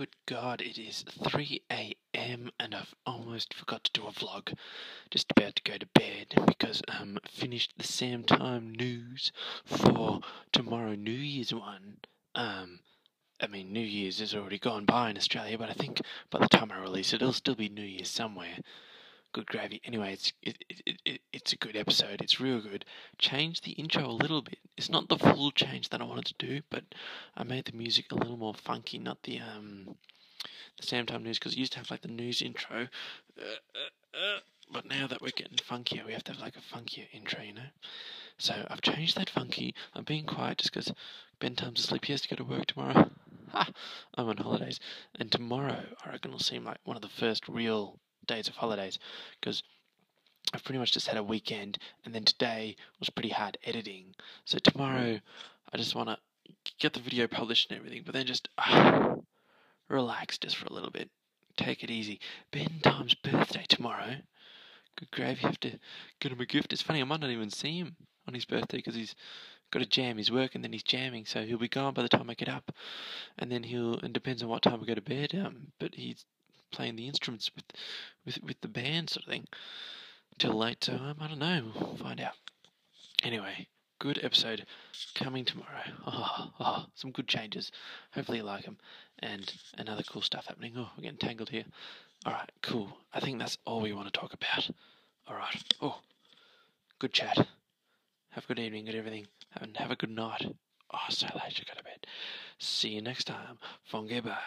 Good God, it is 3 a.m. and I've almost forgot to do a vlog. Just about to go to bed because I um, finished the Samtime news for tomorrow New Year's one. Um, I mean New Year's has already gone by in Australia, but I think by the time I release it, it'll still be New Year's somewhere. Good gravy. Anyway, it's it, it, it, it's a good episode. It's real good. Changed the intro a little bit. It's not the full change that I wanted to do, but I made the music a little more funky, not the um the Samtime news because it used to have like the news intro. Uh, uh, uh, but now that we're getting funkier, we have to have like a funkier intro, you know. So I've changed that funky. I'm being quiet just because Ben Time's asleep. He has to go to work tomorrow. Ha! I'm on holidays, and tomorrow I reckon will seem like one of the first real days of holidays because I've pretty much just had a weekend, and then today was pretty hard editing. So tomorrow, I just want to get the video published and everything, but then just uh, relax just for a little bit. Take it easy. Ben Time's birthday tomorrow. Good gravy. Have to get him a gift. It's funny, I might not even see him on his birthday because he's got to jam. He's working, and then he's jamming, so he'll be gone by the time I get up, and then he'll. And depends on what time I go to bed. Um, but he's playing the instruments with, with with the band sort of thing till late. So um, I don't know. We'll find out. Anyway, good episode coming tomorrow. Oh, oh, some good changes. Hopefully you like them, and another cool stuff happening. Oh, we're getting tangled here. All right, cool. I think that's all we want to talk about. All right. Oh, good chat. Have a good evening, good everything, and have a good night. Oh, so late, you go to bed. See you next time. Fongeba.